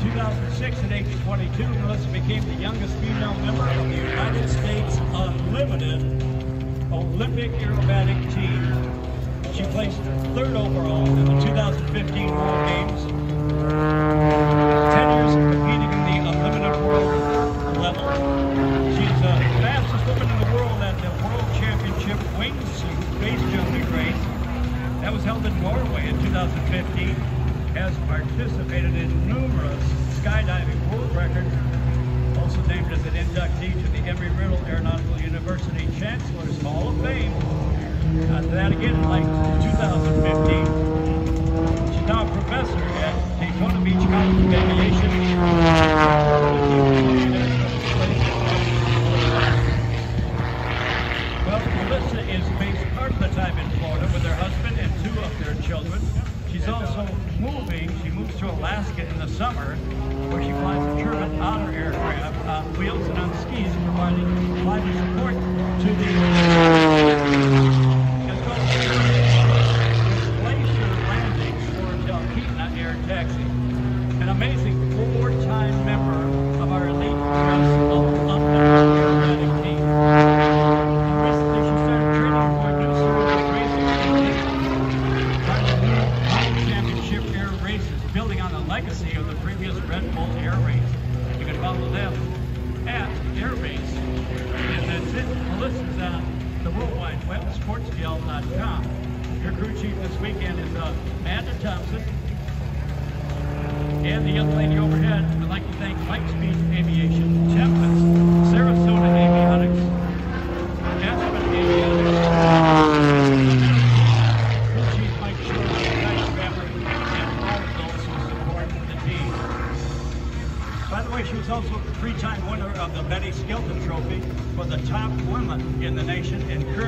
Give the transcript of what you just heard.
2006 and age Melissa became the youngest female member of the United States Unlimited Olympic aerobatic team. She placed third overall in the 2015 World Games. 10 years of competing at the unlimited level. She's the fastest woman in the world at the World Championship Wingsuit Base Jumping Race. That was held in Norway in 2015. Has participated in numerous skydiving world records also named as an inductee to the Embry-Riddle Aeronautical University Chancellor's Hall of Fame. Uh, that again, in like 2015. She's now a professor at Daytona Beach College of Aviation. Well, Melissa is based part of the time in Florida with her husband and two of their children. She's also moving, she moves to Alaska in the summer, where she flies a turbine Otter aircraft on wheels and on skis, providing flight support to the as well as glacier landings for Talkeetna Air Taxi. An amazing four-time member of our elite dress Olympic aerobatic team. Recently, she started training for a new series of racing part of the World Championship Air Races, building on the of the previous Red Bull Air Race. You can follow them at Air Race. And that's it. Melissa's on the World Wide Web, sportsdl.com. Your crew chief this weekend is uh, Amanda Thompson. And the young lady overhead, I'd like to thank Mike Speed Aviation, she was also three-time winner of the Betty Skelton Trophy for the top woman in the nation in the